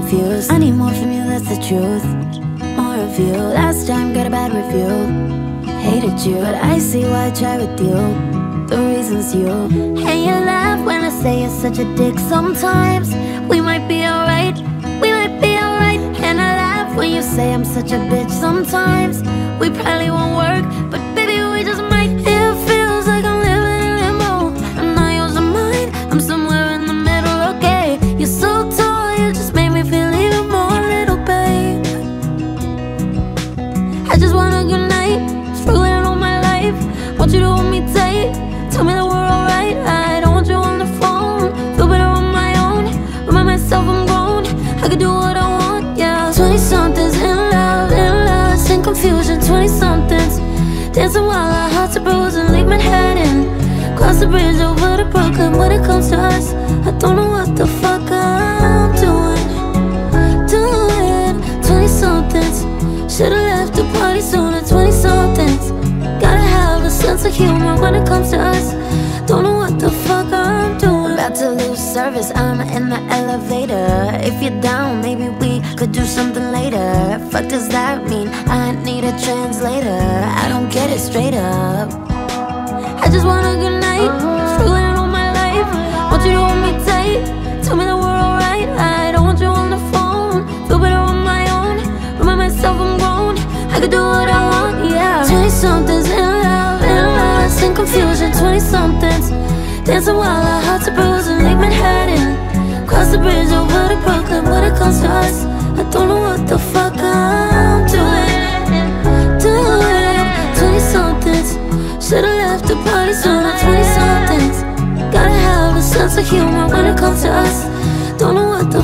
confused. I need more from you, that's the truth. More of you. Last time got a bad review. Hated you, but I see why I try with you. The reason's you. And you laugh when I say you're such a dick. Sometimes we might be alright. We might be alright. And I laugh when you say I'm such a bitch. Sometimes we probably won't Dancing while our hearts are bruising Leave Manhattan. Cross the bridge over to Brooklyn When it comes to us. I don't know what the fuck I'm doing Doing. 20-somethings Should've left the party sooner. 20-somethings Gotta have a sense of humor when it comes to us. Don't know what the fuck I'm doing. About to lose service, I'm in the elevator. If you're down, maybe we could do something later. Fuck does that mean? I need a translator. I don't get it straight up. I just want a good night. Uh-huh. Struggling all my life. Want you to hold me tight Tell me that we're alright I don't want you on the phone. Feel better on my own. Remind myself I'm grown. I can do what I want, yeah. 20-somethings in love, in lust and confusion. 20-somethings Dancing while our hearts are bruising. Leave Manhattan Cross the bridge over to Brooklyn. When it comes to us The party's on our 20 somethings. Gotta have a sense of humor when it comes to us. Don't know what the